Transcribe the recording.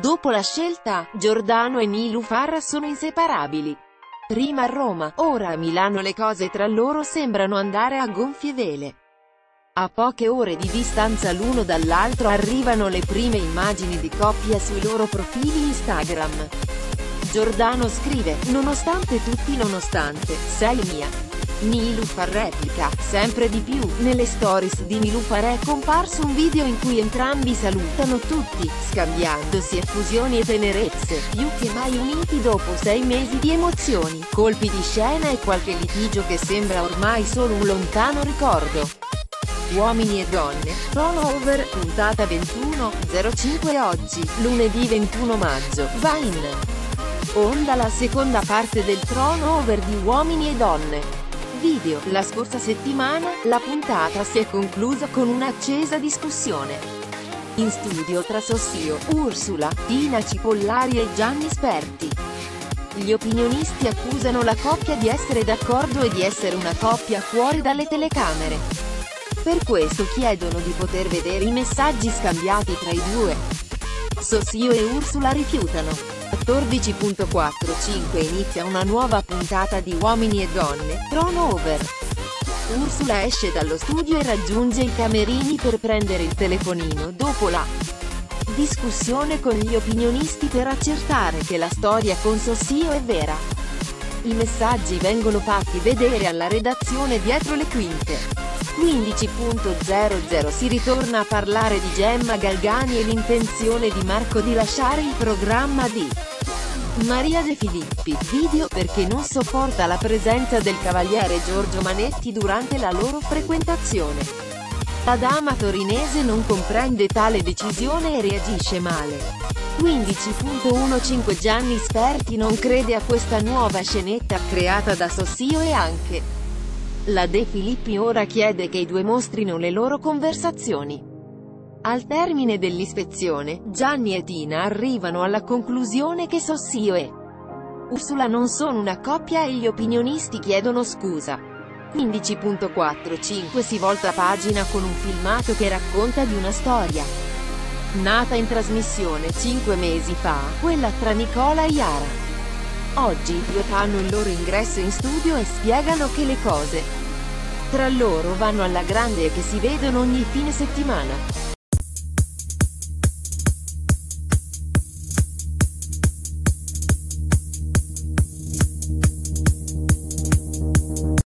Dopo la scelta, Giordano e Nilufar sono inseparabili. Prima a Roma, ora a Milano le cose tra loro sembrano andare a gonfie vele. A poche ore di distanza l'uno dall'altro arrivano le prime immagini di coppia sui loro profili Instagram. Giordano scrive, nonostante tutti nonostante, sei mia. Nilufar replica, sempre di più, nelle stories di Nilufar è comparso un video in cui entrambi salutano tutti, scambiandosi effusioni e tenerezze, più che mai uniti dopo sei mesi di emozioni, colpi di scena e qualche litigio che sembra ormai solo un lontano ricordo. Uomini e donne, Over, puntata 21, 05 oggi, lunedì 21 maggio, va in onda la seconda parte del Over di Uomini e Donne video. La scorsa settimana, la puntata si è conclusa con un'accesa discussione. In studio tra Sossio, Ursula, Tina Cipollari e Gianni Sperti. Gli opinionisti accusano la coppia di essere d'accordo e di essere una coppia fuori dalle telecamere. Per questo chiedono di poter vedere i messaggi scambiati tra i due. Sossio e Ursula rifiutano. 14.45 inizia una nuova puntata di Uomini e Donne, Over. Ursula esce dallo studio e raggiunge i camerini per prendere il telefonino dopo la discussione con gli opinionisti per accertare che la storia con Sossio è vera. I messaggi vengono fatti vedere alla redazione dietro le quinte. 15.00 si ritorna a parlare di Gemma Galgani e l'intenzione di Marco di lasciare il programma di Maria De Filippi, video perché non sopporta la presenza del cavaliere Giorgio Manetti durante la loro frequentazione. La dama torinese non comprende tale decisione e reagisce male. 15.15 Gianni Sperti non crede a questa nuova scenetta creata da Sossio e anche la De Filippi ora chiede che i due mostrino le loro conversazioni. Al termine dell'ispezione, Gianni e Tina arrivano alla conclusione che Sossio e Ursula non sono una coppia e gli opinionisti chiedono scusa. 15.45 si volta pagina con un filmato che racconta di una storia. Nata in trasmissione 5 mesi fa, quella tra Nicola e Yara. Oggi due fanno il loro ingresso in studio e spiegano che le cose tra loro vanno alla grande e che si vedono ogni fine settimana.